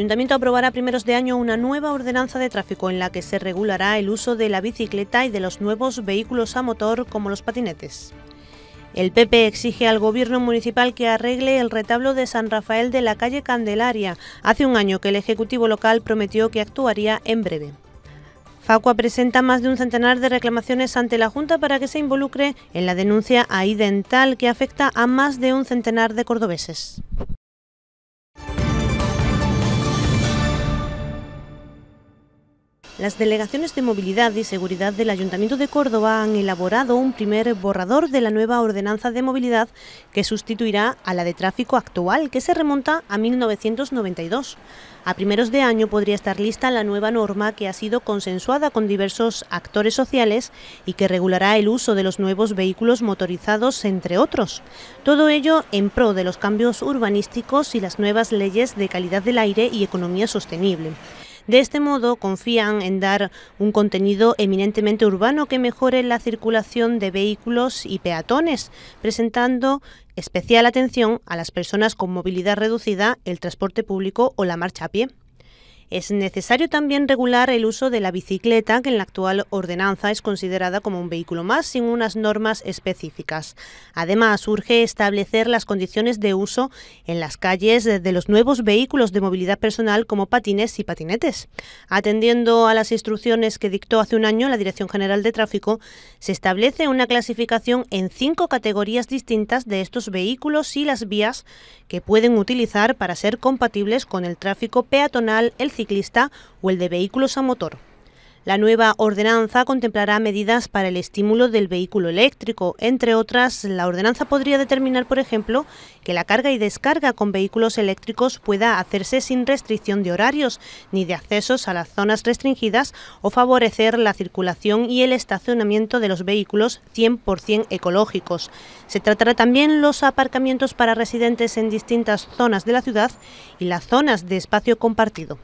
Ayuntamiento aprobará a primeros de año una nueva ordenanza de tráfico en la que se regulará el uso de la bicicleta y de los nuevos vehículos a motor como los patinetes. El PP exige al gobierno municipal que arregle el retablo de San Rafael de la calle Candelaria. Hace un año que el Ejecutivo local prometió que actuaría en breve. Facua presenta más de un centenar de reclamaciones ante la Junta para que se involucre en la denuncia a Idental que afecta a más de un centenar de cordobeses. Las delegaciones de movilidad y seguridad del Ayuntamiento de Córdoba han elaborado un primer borrador de la nueva ordenanza de movilidad que sustituirá a la de tráfico actual, que se remonta a 1992. A primeros de año podría estar lista la nueva norma que ha sido consensuada con diversos actores sociales y que regulará el uso de los nuevos vehículos motorizados, entre otros. Todo ello en pro de los cambios urbanísticos y las nuevas leyes de calidad del aire y economía sostenible. De este modo, confían en dar un contenido eminentemente urbano que mejore la circulación de vehículos y peatones, presentando especial atención a las personas con movilidad reducida, el transporte público o la marcha a pie. Es necesario también regular el uso de la bicicleta, que en la actual ordenanza es considerada como un vehículo más sin unas normas específicas. Además, urge establecer las condiciones de uso en las calles de los nuevos vehículos de movilidad personal como patines y patinetes. Atendiendo a las instrucciones que dictó hace un año la Dirección General de Tráfico, se establece una clasificación en cinco categorías distintas de estos vehículos y las vías que pueden utilizar para ser compatibles con el tráfico peatonal, el ciclista o el de vehículos a motor. La nueva ordenanza contemplará medidas para el estímulo del vehículo eléctrico. Entre otras, la ordenanza podría determinar, por ejemplo, que la carga y descarga con vehículos eléctricos pueda hacerse sin restricción de horarios ni de accesos a las zonas restringidas o favorecer la circulación y el estacionamiento de los vehículos 100% ecológicos. Se tratará también los aparcamientos para residentes en distintas zonas de la ciudad y las zonas de espacio compartido.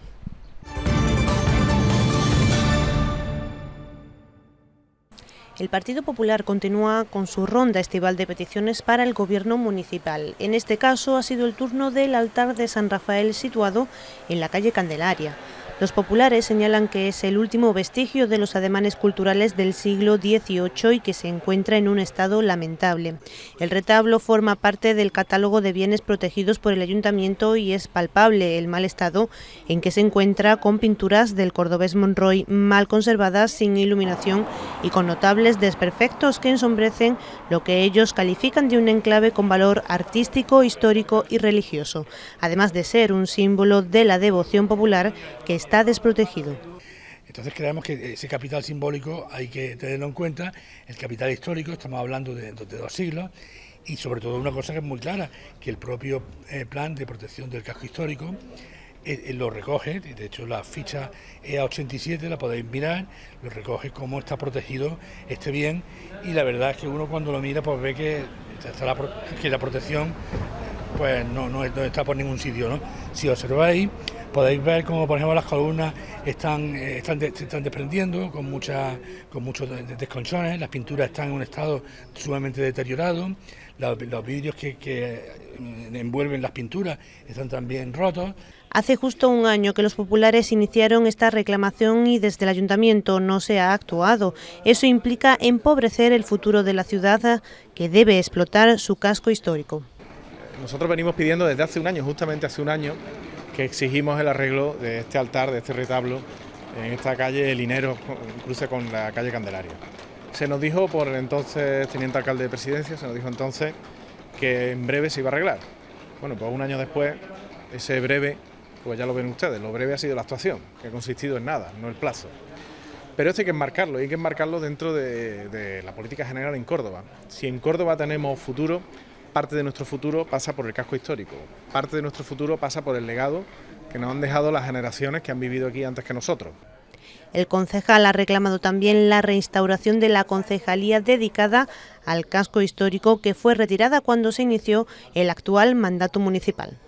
El Partido Popular continúa con su ronda estival de peticiones para el gobierno municipal. En este caso ha sido el turno del altar de San Rafael situado en la calle Candelaria. Los populares señalan que es el último vestigio de los ademanes culturales del siglo XVIII y que se encuentra en un estado lamentable. El retablo forma parte del catálogo de bienes protegidos por el ayuntamiento y es palpable el mal estado en que se encuentra con pinturas del cordobés Monroy mal conservadas, sin iluminación y con notables desperfectos que ensombrecen lo que ellos califican de un enclave con valor artístico, histórico y religioso, además de ser un símbolo de la devoción popular que está desprotegido. Entonces creemos que ese capital simbólico hay que tenerlo en cuenta, el capital histórico, estamos hablando de, dos siglos, y sobre todo una cosa que es muy clara, que el propio eh, plan de protección del casco histórico eh, eh, lo recoge, de hecho la ficha EA87 la podéis mirar, lo recoge cómo está protegido este bien y la verdad es que uno cuando lo mira pues ve que, la, que la protección pues no, no, está por ningún sitio. ¿no? Si observáis Podéis ver como por ejemplo las columnas están, eh, están, están desprendiendo con, mucha, con muchos desconchones, las pinturas están en un estado sumamente deteriorado, los, vidrios que, que mm, envuelven las pinturas están también rotos. Hace justo un año que los populares iniciaron esta reclamación y desde el ayuntamiento no se ha actuado. Eso implica empobrecer el futuro de la ciudad que debe explotar su casco histórico. Nosotros venimos pidiendo desde hace un año, justamente hace un año, que exigimos el arreglo de este altar, de este retablo, en esta calle Linero, cruce con la calle Candelaria. Se nos dijo por el entonces teniente alcalde de presidencia, se nos dijo entonces que en breve se iba a arreglar. Bueno, pues un año después, ese breve, pues ya lo ven ustedes, lo breve ha sido la actuación, que ha consistido en nada, no el plazo. Pero esto hay que enmarcarlo, y hay que enmarcarlo dentro de, de la política general en Córdoba. Si en Córdoba tenemos futuro, parte de nuestro futuro pasa por el casco histórico, parte de nuestro futuro pasa por el legado que nos han dejado las generaciones que han vivido aquí antes que nosotros. El concejal ha reclamado también la reinstauración de la concejalía dedicada al casco histórico que fue retirada cuando se inició el actual mandato municipal.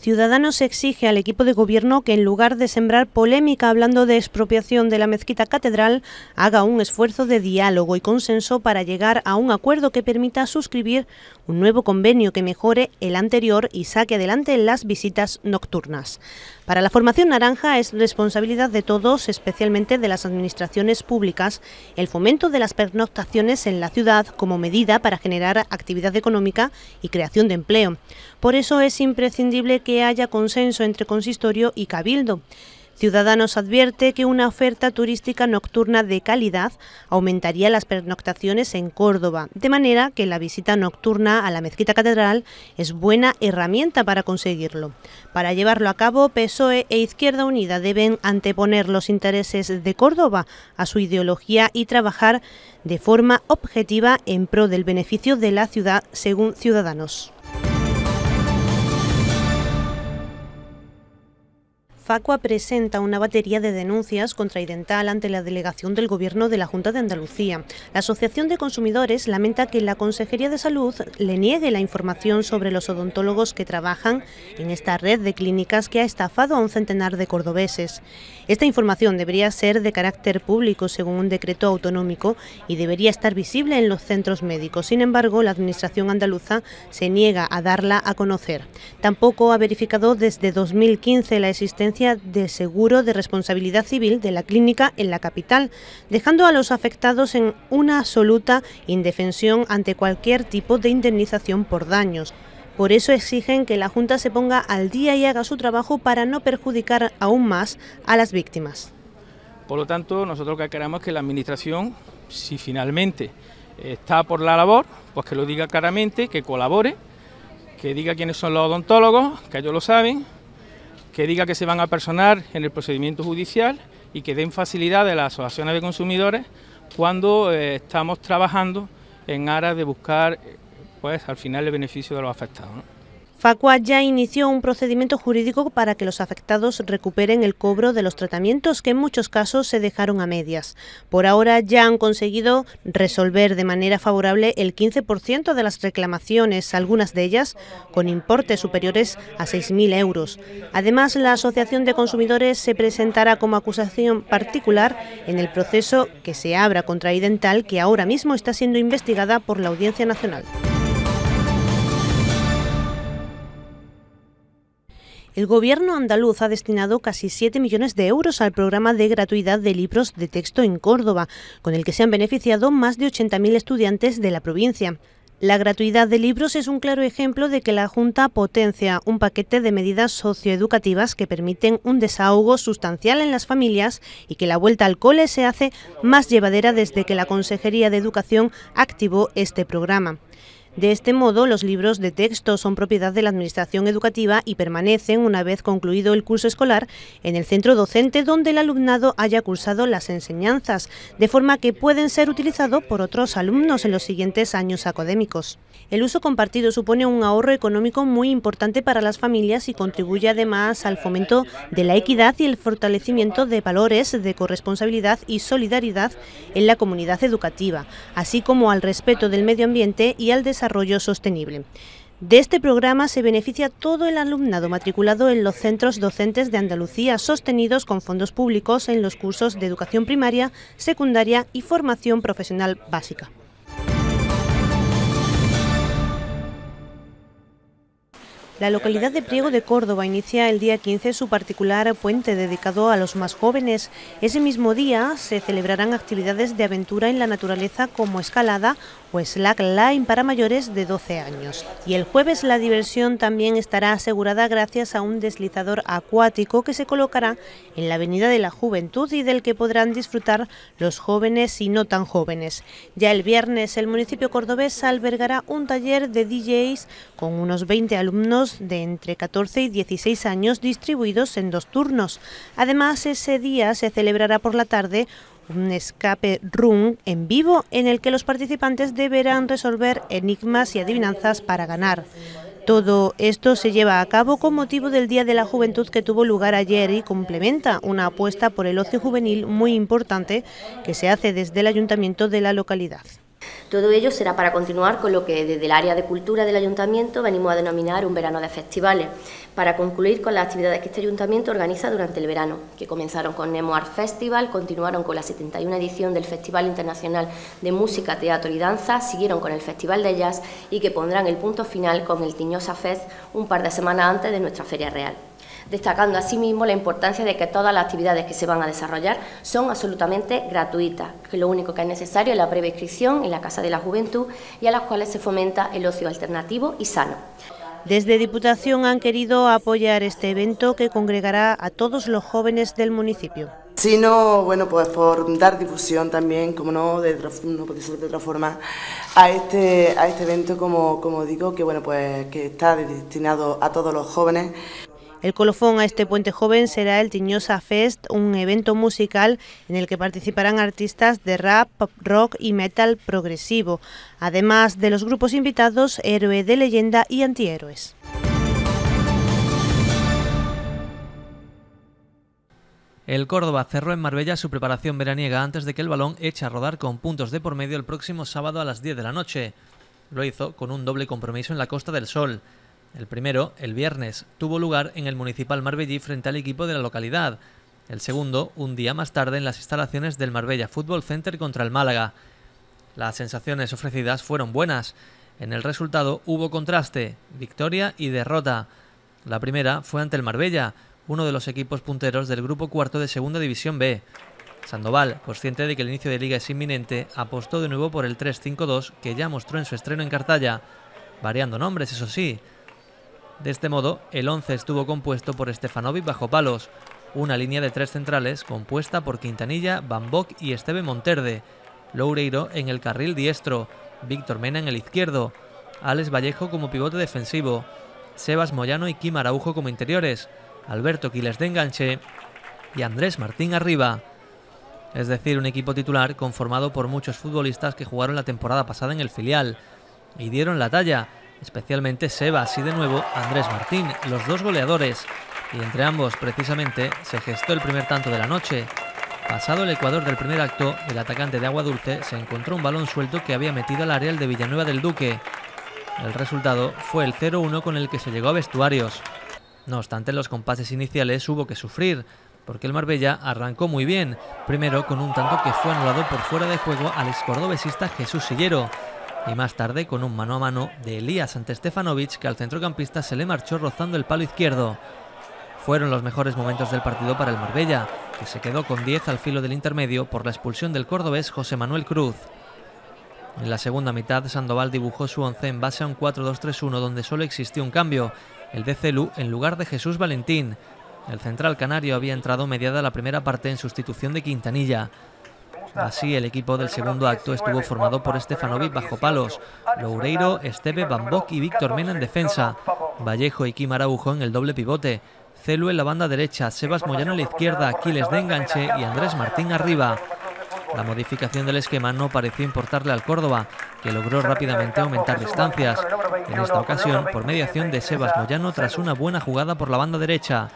Ciudadanos exige al equipo de gobierno que en lugar de sembrar polémica hablando de expropiación de la mezquita catedral, haga un esfuerzo de diálogo y consenso para llegar a un acuerdo que permita suscribir un nuevo convenio que mejore el anterior y saque adelante las visitas nocturnas. Para la formación naranja es responsabilidad de todos, especialmente de las administraciones públicas, el fomento de las pernoctaciones en la ciudad como medida para generar actividad económica y creación de empleo. Por eso es imprescindible que haya consenso entre consistorio y cabildo. Ciudadanos advierte que una oferta turística nocturna de calidad aumentaría las pernoctaciones en Córdoba, de manera que la visita nocturna a la mezquita catedral es buena herramienta para conseguirlo. Para llevarlo a cabo, PSOE e Izquierda Unida deben anteponer los intereses de Córdoba a su ideología y trabajar de forma objetiva en pro del beneficio de la ciudad, según Ciudadanos. Facua presenta una batería de denuncias contra Idental ante la delegación del Gobierno de la Junta de Andalucía. La Asociación de Consumidores lamenta que la Consejería de Salud le niegue la información sobre los odontólogos que trabajan en esta red de clínicas que ha estafado a un centenar de cordobeses. Esta información debería ser de carácter público según un decreto autonómico y debería estar visible en los centros médicos. Sin embargo, la Administración andaluza se niega a darla a conocer. Tampoco ha verificado desde 2015 la existencia de seguro de responsabilidad civil de la clínica en la capital, dejando a los afectados en una absoluta indefensión ante cualquier tipo de indemnización por daños. Por eso exigen que la Junta se ponga al día y haga su trabajo para no perjudicar aún más a las víctimas. Por lo tanto, nosotros que queremos que la Administración, si finalmente está por la labor, pues que lo diga claramente, que colabore, que diga quiénes son los odontólogos, que ellos lo saben, que diga que se van a personar en el procedimiento judicial y que den facilidad a las asociaciones de consumidores cuando eh, estamos trabajando en aras de buscar pues al final el beneficio de los afectados. Facua ya inició un procedimiento jurídico para que los afectados recuperen el cobro de los tratamientos que en muchos casos se dejaron a medias. Por ahora ya han conseguido resolver de manera favorable el 15% de las reclamaciones, algunas de ellas con importes superiores a 6.000 euros. Además, la Asociación de Consumidores se presentará como acusación particular en el proceso que se abra contra Idental, que ahora mismo está siendo investigada por la Audiencia Nacional. El gobierno andaluz ha destinado casi 7 millones de euros al programa de gratuidad de libros de texto en Córdoba, con el que se han beneficiado más de 80.000 estudiantes de la provincia. La gratuidad de libros es un claro ejemplo de que la Junta potencia un paquete de medidas socioeducativas que permiten un desahogo sustancial en las familias y que la vuelta al cole se hace más llevadera desde que la Consejería de Educación activó este programa. De este modo, los libros de texto son propiedad de la Administración Educativa y permanecen, una vez concluido el curso escolar, en el centro docente donde el alumnado haya cursado las enseñanzas, de forma que pueden ser utilizados por otros alumnos en los siguientes años académicos. El uso compartido supone un ahorro económico muy importante para las familias y contribuye además al fomento de la equidad y el fortalecimiento de valores de corresponsabilidad y solidaridad en la comunidad educativa, así como al respeto del medio ambiente y al desarrollo sostenible. De este programa se beneficia todo el alumnado matriculado en los centros docentes de Andalucía, sostenidos con fondos públicos en los cursos de educación primaria, secundaria y formación profesional básica. La localidad de Priego de Córdoba inicia el día 15 su particular puente dedicado a los más jóvenes. Ese mismo día se celebrarán actividades de aventura en la naturaleza como escalada o slackline para mayores de 12 años. Y el jueves la diversión también estará asegurada gracias a un deslizador acuático que se colocará en la Avenida de la Juventud y del que podrán disfrutar los jóvenes y no tan jóvenes. Ya el viernes el municipio cordobés albergará un taller de DJs con unos 20 alumnos de entre 14 y 16 años distribuidos en dos turnos. Además, ese día se celebrará por la tarde un escape room en vivo en el que los participantes deberán resolver enigmas y adivinanzas para ganar. Todo esto se lleva a cabo con motivo del Día de la Juventud que tuvo lugar ayer y complementa una apuesta por el ocio juvenil muy importante que se hace desde el ayuntamiento de la localidad. Todo ello será para continuar con lo que desde el área de cultura del ayuntamiento venimos a denominar un verano de festivales, para concluir con las actividades que este ayuntamiento organiza durante el verano, que comenzaron con Nemo Art Festival, continuaron con la 71 edición del Festival Internacional de Música, Teatro y Danza, siguieron con el Festival de Jazz y que pondrán el punto final con el Tiñosa Fest un par de semanas antes de nuestra Feria Real destacando asimismo la importancia de que todas las actividades que se van a desarrollar son absolutamente gratuitas, que lo único que es necesario es la breve inscripción en la Casa de la Juventud y a las cuales se fomenta el ocio alternativo y sano. Desde Diputación han querido apoyar este evento que congregará a todos los jóvenes del municipio. Sino, bueno, pues por dar difusión también, como no, de, no puede ser de otra forma, a este, a este evento, como, como digo, que bueno, pues que está destinado a todos los jóvenes. El colofón a este puente joven será el Tiñosa Fest, un evento musical en el que participarán artistas de rap, pop rock y metal progresivo, además de los grupos invitados Héroe de Leyenda y Antihéroes. El Córdoba cerró en Marbella su preparación veraniega antes de que el balón eche a rodar con puntos de por medio el próximo sábado a las 10 de la noche. Lo hizo con un doble compromiso en la Costa del Sol. El primero, el viernes, tuvo lugar en el Municipal Marbellí frente al equipo de la localidad. El segundo, un día más tarde, en las instalaciones del Marbella Football Center contra el Málaga. Las sensaciones ofrecidas fueron buenas. En el resultado hubo contraste, victoria y derrota. La primera fue ante el Marbella, uno de los equipos punteros del grupo cuarto de Segunda División B. Sandoval, consciente de que el inicio de liga es inminente, apostó de nuevo por el 3-5-2 que ya mostró en su estreno en Cartaya, variando nombres, eso sí, de este modo, el 11 estuvo compuesto por Stefanovic bajo palos, una línea de tres centrales compuesta por Quintanilla, Bambok y Esteve Monterde, Loureiro en el carril diestro, Víctor Mena en el izquierdo, Alex Vallejo como pivote defensivo, Sebas Moyano y Kim Araujo como interiores, Alberto Quiles de enganche y Andrés Martín arriba. Es decir, un equipo titular conformado por muchos futbolistas que jugaron la temporada pasada en el filial y dieron la talla especialmente Sebas y de nuevo Andrés Martín, los dos goleadores, y entre ambos precisamente se gestó el primer tanto de la noche. Pasado el Ecuador del primer acto, el atacante de Agua Dulce se encontró un balón suelto que había metido al área de Villanueva del Duque. El resultado fue el 0-1 con el que se llegó a vestuarios. No obstante, en los compases iniciales hubo que sufrir, porque el Marbella arrancó muy bien, primero con un tanto que fue anulado por fuera de juego al excordobesista Jesús Sillero, y más tarde con un mano a mano de Elías ante Stefanovic que al centrocampista se le marchó rozando el palo izquierdo. Fueron los mejores momentos del partido para el Marbella, que se quedó con 10 al filo del intermedio por la expulsión del cordobés José Manuel Cruz. En la segunda mitad, Sandoval dibujó su once en base a un 4-2-3-1 donde solo existió un cambio, el de Celu en lugar de Jesús Valentín. El central canario había entrado mediada la primera parte en sustitución de Quintanilla. Así, el equipo del segundo acto estuvo formado por Stefanovic bajo palos, Loureiro, Esteve, Bambok y Víctor Mena en defensa, Vallejo y Kim Araujo en el doble pivote, Celu en la banda derecha, Sebas Moyano en la izquierda, Aquiles de enganche y Andrés Martín arriba. La modificación del esquema no pareció importarle al Córdoba, que logró rápidamente aumentar distancias, en esta ocasión por mediación de Sebas Moyano tras una buena jugada por la banda derecha.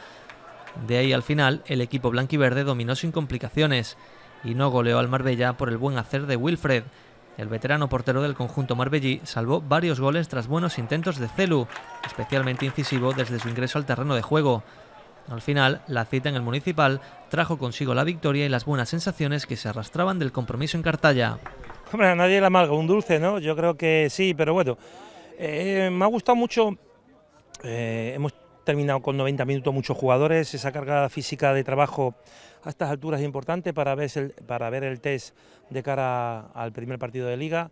De ahí al final, el equipo blanquiverde dominó sin complicaciones y no goleó al Marbella por el buen hacer de Wilfred. El veterano portero del conjunto marbellí salvó varios goles tras buenos intentos de Celu, especialmente incisivo desde su ingreso al terreno de juego. Al final, la cita en el municipal trajo consigo la victoria y las buenas sensaciones que se arrastraban del compromiso en Cartaya. Hombre, nadie le amarga un dulce, ¿no? Yo creo que sí, pero bueno, eh, me ha gustado mucho. Eh, hemos terminado con 90 minutos muchos jugadores, esa carga física de trabajo a estas alturas es importante para ver el, para ver el test de cara al primer partido de liga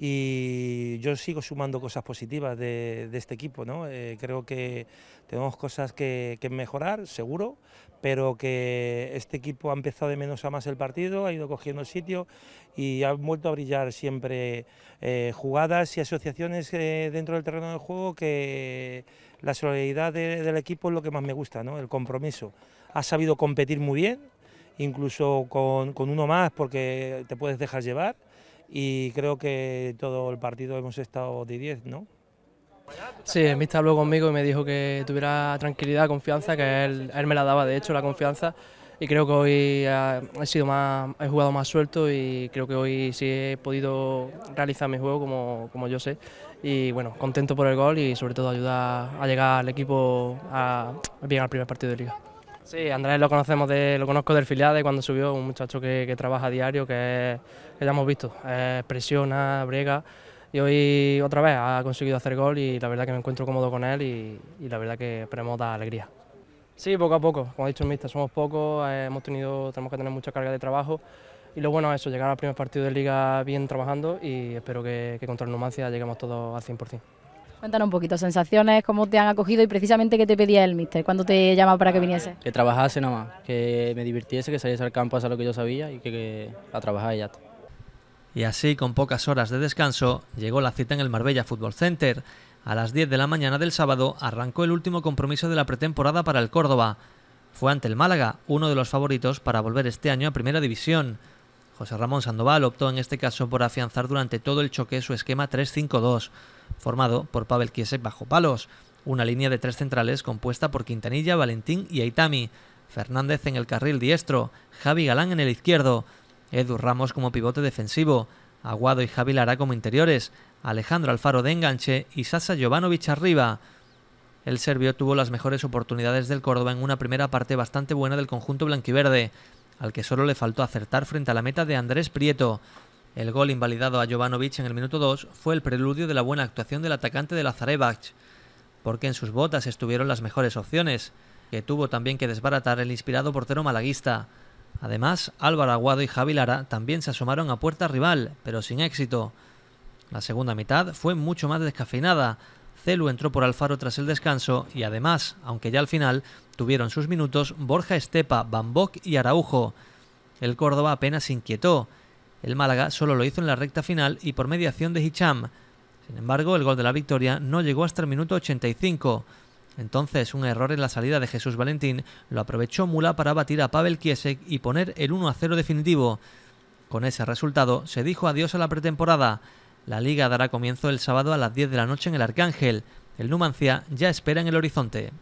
y yo sigo sumando cosas positivas de, este equipo. ¿no? Eh, creo que tenemos cosas que, mejorar, seguro, pero que este equipo ha empezado de menos a más el partido, ha ido cogiendo sitio y ha vuelto a brillar siempre eh, jugadas y asociaciones eh, dentro del terreno de juego que la solidaridad del equipo es lo que más me gusta, ¿no? el compromiso. Ha sabido competir muy bien incluso con, uno más porque te puedes dejar llevar y creo que todo el partido hemos estado de 10, ¿no? Sí, el mister habló conmigo y me dijo que tuviera tranquilidad, confianza, que él, él me la daba de hecho la confianza y creo que hoy he, sido más, he jugado más suelto y creo que hoy sí he podido realizar mi juego como, como yo sé y bueno, contento por el gol y sobre todo ayudar a llegar al equipo a, bien al primer partido de liga. Sí, Andrés lo conocemos de, lo conozco del filial de cuando subió, un muchacho que, trabaja a diario, que, que, ya hemos visto, presiona, brega y hoy otra vez ha conseguido hacer gol y la verdad que me encuentro cómodo con él y, y la verdad que esperemos dar alegría. Sí, poco a poco, como ha dicho el mister, somos pocos, eh, hemos tenido, tenemos que tener mucha carga de trabajo y lo bueno es eso, llegar al primer partido de liga bien trabajando y espero que, contra el Numancia lleguemos todos al 100%. Cuéntanos un poquito, sensaciones, cómo te han acogido y precisamente qué te pedía el mister, cuando te llama para que viniese. Que trabajase nada más, que me divirtiese, que saliese al campo a hacer lo que yo sabía y que, a trabajar y ya está. Y así, con pocas horas de descanso, llegó la cita en el Marbella Football Center. A las 10 de la mañana del sábado arrancó el último compromiso de la pretemporada para el Córdoba. Fue ante el Málaga, uno de los favoritos para volver este año a Primera División. José Ramón Sandoval optó en este caso por afianzar durante todo el choque su esquema 3-5-2, formado por Pavel Kiesek bajo palos, una línea de tres centrales compuesta por Quintanilla, Valentín y Aitami, Fernández en el carril diestro, Javi Galán en el izquierdo, Edu Ramos como pivote defensivo, Aguado y Javi Lara como interiores, Alejandro Alfaro de enganche y Sasa Jovanovic arriba. El serbio tuvo las mejores oportunidades del Córdoba en una primera parte bastante buena del conjunto blanquiverde, al que solo le faltó acertar frente a la meta de Andrés Prieto. El gol invalidado a Jovanovic en el minuto 2 fue el preludio de la buena actuación del atacante de Lazarevac, porque en sus botas estuvieron las mejores opciones, que tuvo también que desbaratar el inspirado portero malaguista. Además, Álvaro Aguado y Javi Lara también se asomaron a puerta rival, pero sin éxito. La segunda mitad fue mucho más descafeinada. Celu entró por Alfaro tras el descanso y además, aunque ya al final, tuvieron sus minutos Borja Estepa, Bambok y Araujo. El Córdoba apenas inquietó. El Málaga solo lo hizo en la recta final y por mediación de Hicham. Sin embargo, el gol de la victoria no llegó hasta el minuto 85. Entonces, un error en la salida de Jesús Valentín lo aprovechó Mula para batir a Pavel Kiesek y poner el 1 a 0 definitivo. Con ese resultado, se dijo adiós a la pretemporada. La liga dará comienzo el sábado a las 10 de la noche en el Arcángel. El Numancia ya espera en el horizonte.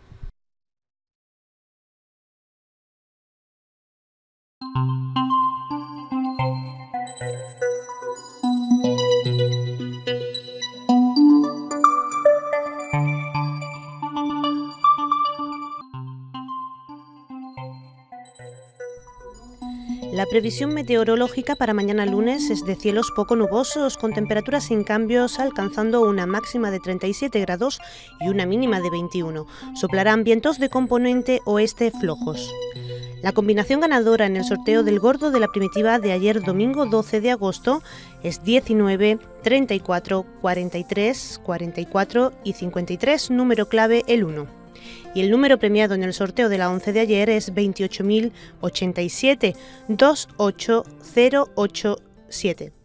Previsión meteorológica para mañana lunes es de cielos poco nubosos, con temperaturas sin cambios, alcanzando una máxima de 37 grados y una mínima de 21. Soplarán vientos de componente oeste flojos. La combinación ganadora en el sorteo del gordo de la primitiva de ayer domingo 12 de agosto es 19, 34, 43, 44 y 53, número clave el 1 y el número premiado en el sorteo de la 11 de ayer es 28.087 28087.